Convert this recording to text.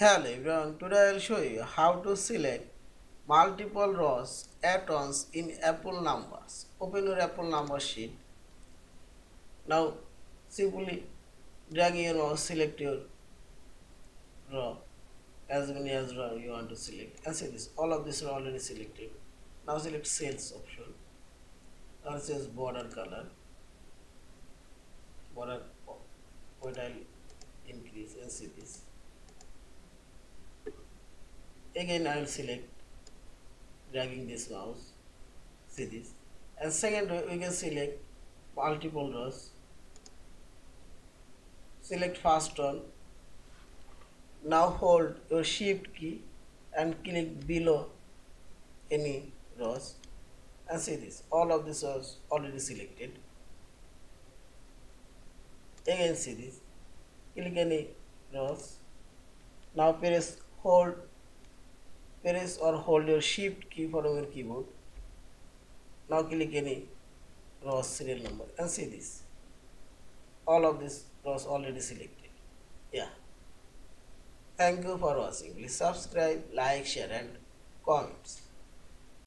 Hello everyone, today I will show you how to select multiple rows at once in Apple numbers. Open your Apple number sheet. Now simply drag your mouse, select your row as many as row you want to select and see this all of these are already selected. Now select sales option. Now says border color. Border what I'll increase and see this again I will select dragging this mouse see this. And second we can select multiple rows select first one. Now hold your shift key and click below any rows and see this. All of this was already selected. Again see this. Click any rows now press hold press or hold your shift key for your keyboard. Now click any row serial number and see this. All of this rows already selected. Yeah. Thank you for watching. Please subscribe like share and comments